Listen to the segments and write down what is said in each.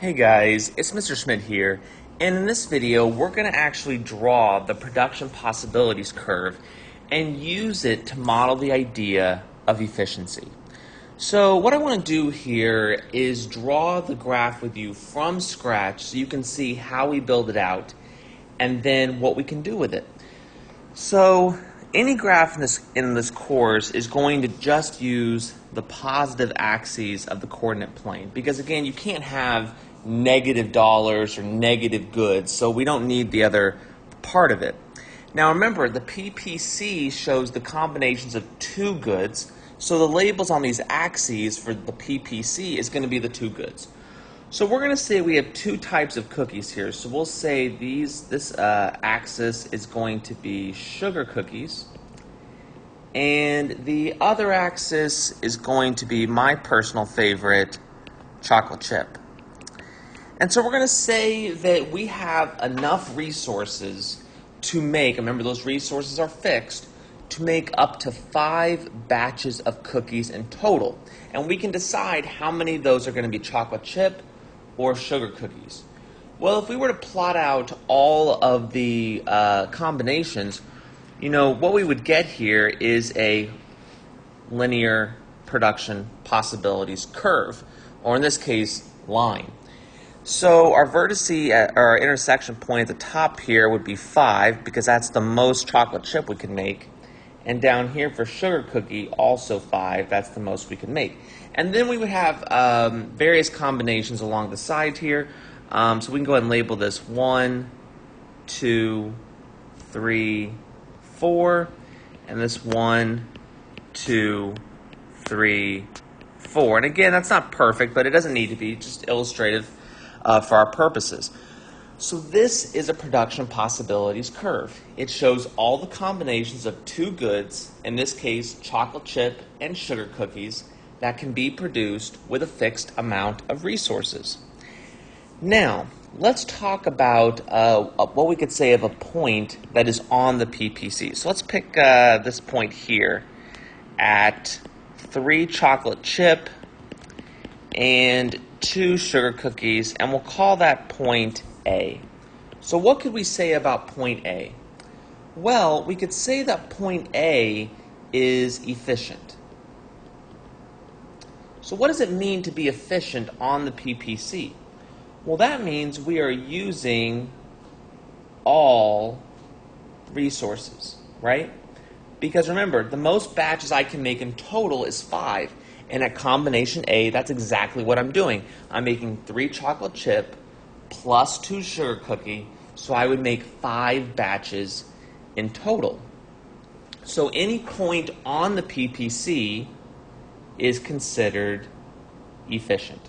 Hey guys, it's Mr. Schmidt here, and in this video we're going to actually draw the production possibilities curve and use it to model the idea of efficiency. So what I want to do here is draw the graph with you from scratch so you can see how we build it out and then what we can do with it. So any graph in this, in this course is going to just use the positive axes of the coordinate plane because again you can't have negative dollars or negative goods so we don't need the other part of it. Now remember the ppc shows the combinations of two goods so the labels on these axes for the ppc is going to be the two goods. So we're going to say we have two types of cookies here. So we'll say these this uh, axis is going to be sugar cookies and the other axis is going to be my personal favorite, chocolate chip. And so we're going to say that we have enough resources to make, remember those resources are fixed, to make up to five batches of cookies in total. And we can decide how many of those are going to be chocolate chip or sugar cookies. Well, if we were to plot out all of the uh, combinations, you know, what we would get here is a linear production possibilities curve, or in this case, line. So our vertice, our intersection point at the top here would be 5, because that's the most chocolate chip we can make. And down here for sugar cookie, also 5, that's the most we can make. And then we would have um, various combinations along the side here. Um, so we can go ahead and label this 1, 2, 3, four, and this one, two, three, four. And again, that's not perfect, but it doesn't need to be, just illustrative uh, for our purposes. So this is a production possibilities curve. It shows all the combinations of two goods, in this case chocolate chip and sugar cookies, that can be produced with a fixed amount of resources. Now, let's talk about uh, what we could say of a point that is on the PPC. So let's pick uh, this point here at three chocolate chip and two sugar cookies, and we'll call that point A. So, what could we say about point A? Well, we could say that point A is efficient. So, what does it mean to be efficient on the PPC? Well, that means we are using all resources, right? Because remember, the most batches I can make in total is five. And at combination A, that's exactly what I'm doing. I'm making three chocolate chip plus two sugar cookie, so I would make five batches in total. So any point on the PPC is considered efficient.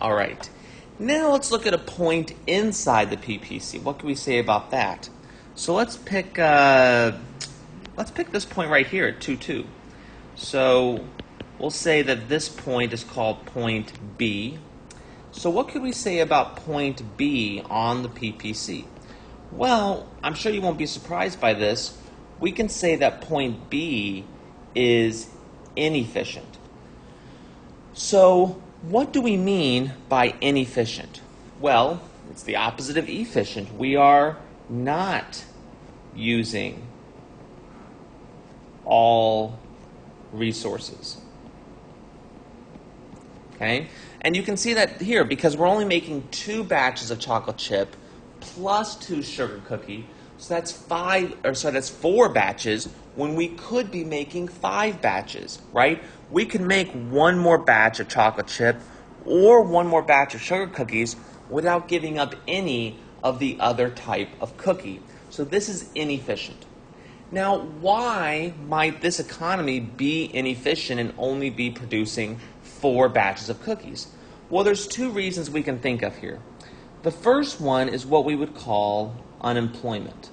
All right. Now let's look at a point inside the PPC. What can we say about that? So let's pick uh, let's pick this point right here at 2, 2. So we'll say that this point is called point B. So what could we say about point B on the PPC? Well, I'm sure you won't be surprised by this. We can say that point B is inefficient. So what do we mean by inefficient? Well, it's the opposite of efficient. We are not using all resources. Okay? And you can see that here because we're only making two batches of chocolate chip plus two sugar cookie. So that's five or so that's four batches when we could be making five batches, right? We can make one more batch of chocolate chip or one more batch of sugar cookies without giving up any of the other type of cookie. So this is inefficient. Now, why might this economy be inefficient and only be producing four batches of cookies? Well, there's two reasons we can think of here. The first one is what we would call unemployment.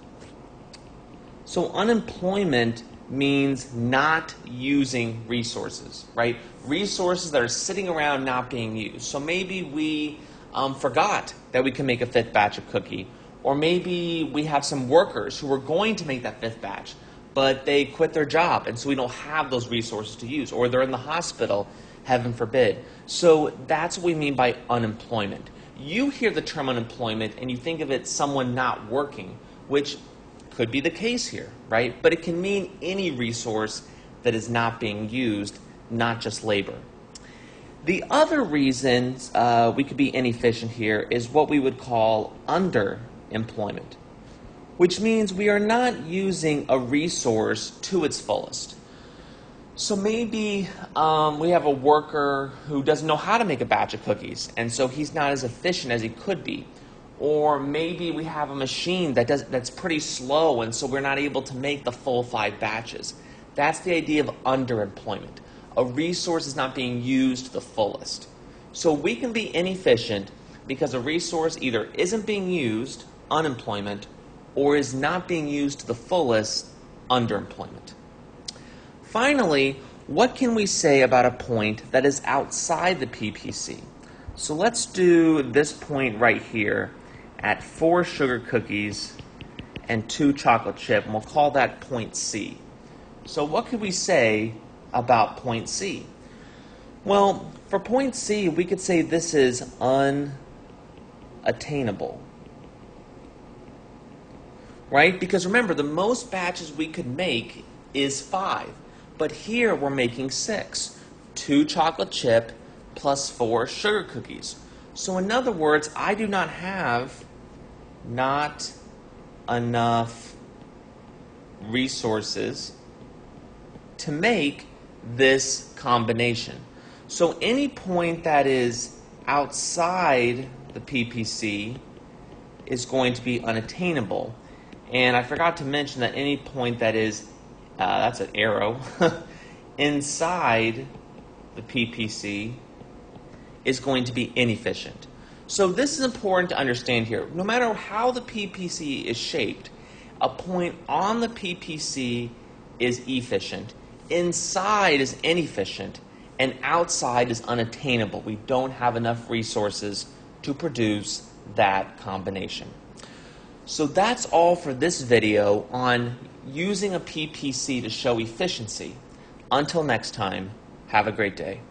So, unemployment means not using resources, right? Resources that are sitting around not being used. So, maybe we um, forgot that we can make a fifth batch of cookie, or maybe we have some workers who were going to make that fifth batch, but they quit their job, and so we don't have those resources to use, or they're in the hospital heaven forbid. So that's what we mean by unemployment. You hear the term unemployment and you think of it someone not working, which could be the case here, right? But it can mean any resource that is not being used, not just labor. The other reason uh, we could be inefficient here is what we would call underemployment, which means we are not using a resource to its fullest. So maybe um, we have a worker who doesn't know how to make a batch of cookies, and so he's not as efficient as he could be. Or maybe we have a machine that does, that's pretty slow, and so we're not able to make the full five batches. That's the idea of underemployment. A resource is not being used to the fullest. So we can be inefficient because a resource either isn't being used, unemployment, or is not being used to the fullest, underemployment. Finally, what can we say about a point that is outside the PPC? So let's do this point right here at four sugar cookies and two chocolate chip, and we'll call that point C. So what could we say about point C? Well, for point C, we could say this is unattainable. Right? Because remember, the most batches we could make is five. But here we're making six. Two chocolate chip plus four sugar cookies. So in other words, I do not have not enough resources to make this combination. So any point that is outside the PPC is going to be unattainable. And I forgot to mention that any point that is, uh, that's an arrow, inside the PPC is going to be inefficient. So this is important to understand here. No matter how the PPC is shaped, a point on the PPC is efficient, inside is inefficient, and outside is unattainable. We don't have enough resources to produce that combination. So that's all for this video on using a PPC to show efficiency. Until next time, have a great day.